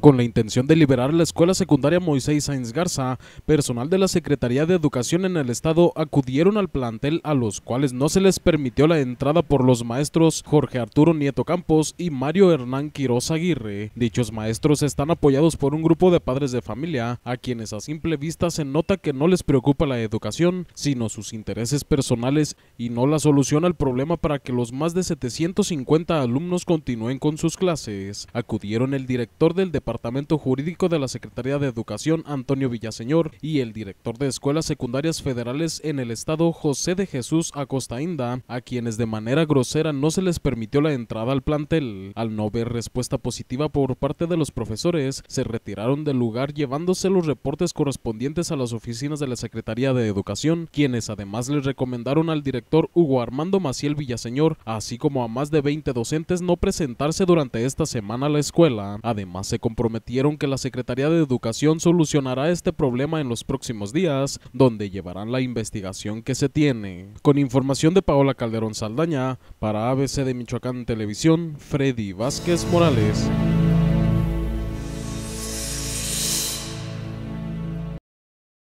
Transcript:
con la intención de liberar la escuela secundaria Moisés Sainz Garza, personal de la Secretaría de Educación en el estado acudieron al plantel a los cuales no se les permitió la entrada por los maestros Jorge Arturo Nieto Campos y Mario Hernán Quiroz Aguirre. Dichos maestros están apoyados por un grupo de padres de familia, a quienes a simple vista se nota que no les preocupa la educación, sino sus intereses personales y no la solución al problema para que los más de 750 alumnos continúen con sus clases. Acudieron el director del departamento Departamento Jurídico de la Secretaría de Educación Antonio Villaseñor y el director de Escuelas Secundarias Federales en el estado José de Jesús Acosta Inda, a quienes de manera grosera no se les permitió la entrada al plantel. Al no ver respuesta positiva por parte de los profesores, se retiraron del lugar llevándose los reportes correspondientes a las oficinas de la Secretaría de Educación, quienes además les recomendaron al director Hugo Armando Maciel Villaseñor, así como a más de 20 docentes no presentarse durante esta semana a la escuela. Además se prometieron que la Secretaría de Educación solucionará este problema en los próximos días, donde llevarán la investigación que se tiene. Con información de Paola Calderón Saldaña, para ABC de Michoacán Televisión, Freddy Vázquez Morales.